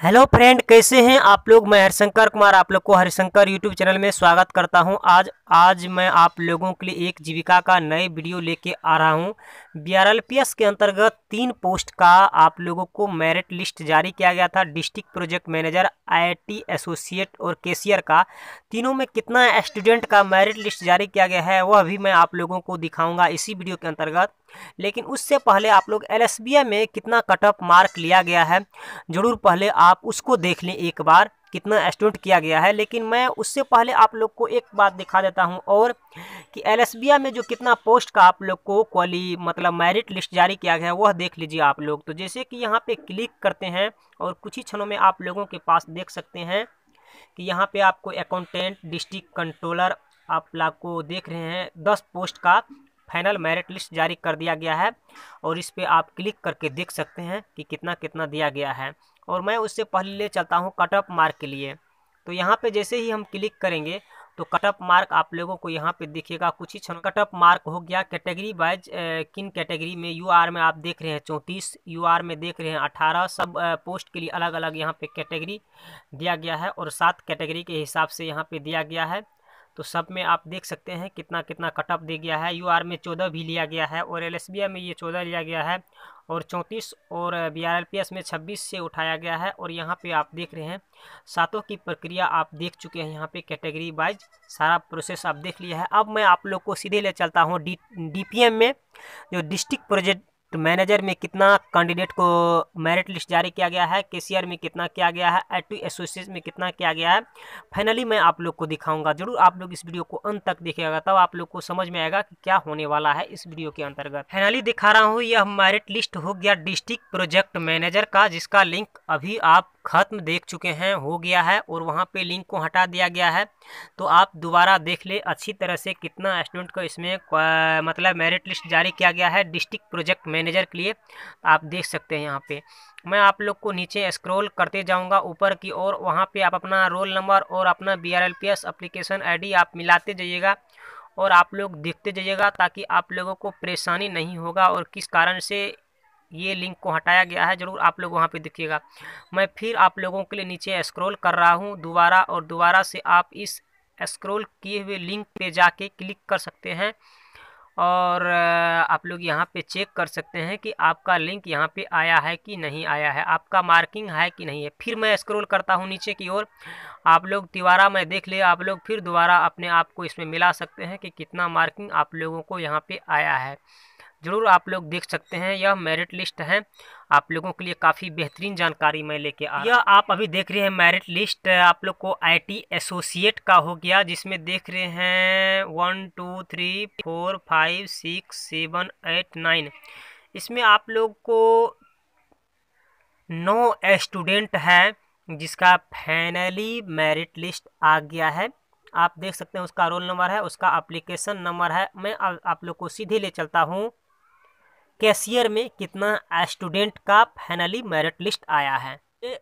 Hello friend, कैसे हैं आप लोग? मैं हरिशंकर कुमार, आप लोग को हरिशंकर यूट्यूब चैनल में स्वागत करता हूँ। आज आज मैं आप लोगों के लिए एक जीविका का नए वीडियो लेके आ रहा हूँ। बी के अंतर्गत तीन पोस्ट का आप लोगों को मेरिट लिस्ट जारी किया गया था। District project manager IT associate और केसियर का। तीनों में कितना स्टूडेंट का मेरिट लिस्ट जारी किया गया है, वह भी मैं आप लोगों को दिखाऊँगा इसी वीडियो के अंतर्गत। लेकिन उससे पहले आप लोग एल में कितना कट ऑफ़ मार्क लिया गया है, ज़रूर पहले आप उसको देख लें एक बार, कितना स्टूडेंट किया गया है। लेकिन मैं उससे पहले आप लोग को एक बात दिखा देता हूँ और कि एल में जो कितना पोस्ट का आप लोग को क्वाली मतलब मेरिट लिस्ट जारी किया गया है, वह देख लीजिए आप लोग। तो जैसे कि यहाँ पे क्लिक करते हैं और कुछ ही क्षणों में आप लोगों के पास देख सकते हैं कि यहाँ पे आपको अकाउंटेंट डिस्ट्रिक्ट कंट्रोलर आप लोग को देख रहे हैं, दस पोस्ट का फाइनल मेरिट लिस्ट जारी कर दिया गया है और इस पर आप क्लिक करके देख सकते हैं कि कितना कितना दिया गया है। और मैं उससे पहले ले चलता हूँ कट ऑफ़ मार्क के लिए। तो यहाँ पे जैसे ही हम क्लिक करेंगे तो कट ऑफ़ मार्क आप लोगों को यहाँ पे दिखेगा। कुछ ही क्षण कट ऑफ़ मार्क हो गया कैटेगरी वाइज किन कैटेगरी में? यू आर में आप देख रहे हैं चौंतीस यू आर में देख रहे हैं अठारह, सब पोस्ट के लिए अलग अलग यहाँ पे कैटेगरी दिया गया है और सात कैटेगरी के हिसाब से यहाँ पे दिया गया है। तो सब में आप देख सकते हैं कितना कितना कटअप दे गया है। यूआर में चौदह भी लिया गया है और एल में ये चौदह लिया गया है और चौंतीस और बी में छब्बीस से उठाया गया है और यहाँ पे आप देख रहे हैं सातों की प्रक्रिया आप देख चुके हैं यहाँ पे कैटेगरी वाइज। सारा प्रोसेस आप देख लिया है। अब मैं आप लोग को सीधे ले चलता हूँ डी डी में जो डिस्ट्रिक्ट प्रोजेक्ट तो मैनेजर में कितना कैंडिडेट को मेरिट लिस्ट जारी किया गया है केसीआर में कितना किया गया है आई एसोसिएट में कितना किया गया है फाइनली मैं आप लोग को दिखाऊँगा, ज़रूर आप लोग इस वीडियो को अंत तक देखिएगा, तब आप लोग को समझ में आएगा कि क्या होने वाला है इस वीडियो के अंतर्गत। फाइनली दिखा रहा हूँ, यह मेरिट लिस्ट हो गया डिस्ट्रिक्ट प्रोजेक्ट मैनेजर का, जिसका लिंक अभी आप ख़त्म देख चुके हैं, हो गया है और वहाँ पे लिंक को हटा दिया गया है। तो आप दोबारा देख ले, अच्छी तरह से कितना स्टूडेंट को इसमें मतलब मेरिट लिस्ट जारी किया गया है डिस्ट्रिक्ट प्रोजेक्ट मैनेजर के लिए आप देख सकते हैं यहाँ पे। मैं आप लोग को नीचे स्क्रॉल करते जाऊँगा, ऊपर की ओर वहाँ पे आप अपना रोल नंबर और अपना B R L P S application I D आप मिलाते जाइएगा और आप लोग देखते जाइएगा ताकि आप लोगों को परेशानी नहीं होगा और किस कारण से ये लिंक को हटाया गया है, ज़रूर आप लोग वहाँ पे देखिएगा। मैं फिर आप लोगों के लिए नीचे स्क्रॉल कर रहा हूँ दोबारा और दोबारा से आप इस स्क्रॉल किए हुए लिंक पे जाके क्लिक कर सकते हैं। और आप लोग यहाँ पे चेक कर सकते हैं कि आपका लिंक यहाँ पे आया है कि नहीं आया है, आपका मार्किंग है कि नहीं है। फिर मैं स्क्रॉल करता हूँ नीचे की ओर। आप लोग तिवारा मैं देख ले, आप लोग फिर दोबारा अपने आप को इसमें मिला सकते हैं कि कितना मार्किंग आप लोगों को यहाँ पे आया है। ज़रूर आप लोग देख सकते हैं, यह मेरिट लिस्ट है। आप लोगों के लिए काफ़ी बेहतरीन जानकारी मैं लेके आ यह आप अभी देख रहे हैं मेरिट लिस्ट आप लोग को आईटी एसोसिएट का हो गया, जिसमें देख रहे हैं one two three four five six seven eight nine इसमें आप लोग को नौ स्टूडेंट है, जिसका फाइनली मेरिट लिस्ट आ गया है। आप देख सकते हैं उसका रोल नंबर है, उसका अप्लीकेशन नंबर है। मैं आप लोग को सीधे ले चलता हूँ। कैशियर में कितना स्टूडेंट का फाइनली मेरिट लिस्ट आया है।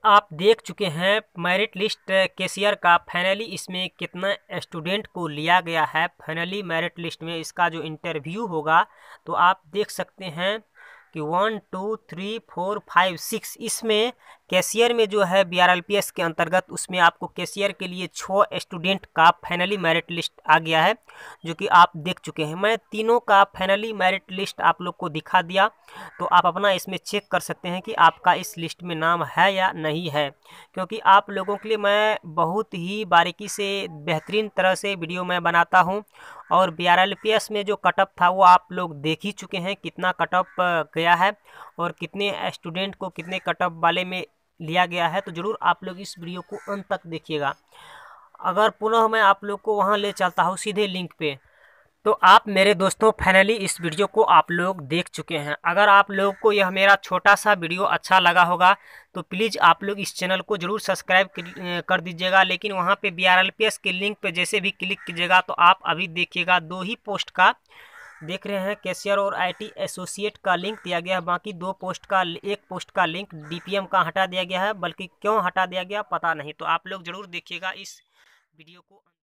आप देख चुके हैं, मेरिट लिस्ट, कैशियर का फाइनली इसमें कितना स्टूडेंट को लिया गया है। फाइनली मेरिट लिस्ट में इसका जो इंटरव्यू होगा तो आप देख सकते हैं कि one, two, three, four, five, six, इसमें कैशियर में जो है बीआरएलपीएस के अंतर्गत उसमें आपको कैशियर के लिए छः स्टूडेंट का फाइनली मेरिट लिस्ट आ गया है, जो कि आप देख चुके हैं। मैं तीनों का फाइनली मेरिट लिस्ट आप लोग को दिखा दिया तो आप अपना इसमें चेक कर सकते हैं कि आपका इस लिस्ट में नाम है या नहीं है। क्योंकि आप लोगों के लिए मैं बहुत ही बारीकी से बेहतरीन तरह से वीडियो मैं बनाता हूँ और B R L P S में जो कटअप था, वो आप लोग देख ही चुके हैं कितना कटअप गया है और कितने स्टूडेंट को कितने कटअप वाले में लिया गया है। तो ज़रूर आप लोग इस वीडियो को अंत तक देखिएगा। अगर पुनः मैं आप लोग को वहाँ ले चलता हूँ सीधे लिंक पे। तो आप मेरे दोस्तों फाइनली इस वीडियो को आप लोग देख चुके हैं। अगर आप लोग को यह मेरा छोटा सा वीडियो अच्छा लगा होगा तो प्लीज़ आप लोग इस चैनल को ज़रूर सब्सक्राइब कर दीजिएगा। लेकिन वहाँ पे बी के लिंक पे जैसे भी क्लिक कीजिएगा तो आप अभी देखिएगा, दो ही पोस्ट का देख रहे हैं। कैशियर और आईटी एसोसिएट का लिंक दिया गया है, बाकी दो पोस्ट का, एक पोस्ट का लिंक डीपीएम का हटा दिया गया है। बल्कि क्यों हटा दिया गया, पता नहीं। तो आप लोग ज़रूर देखिएगा इस वीडियो को।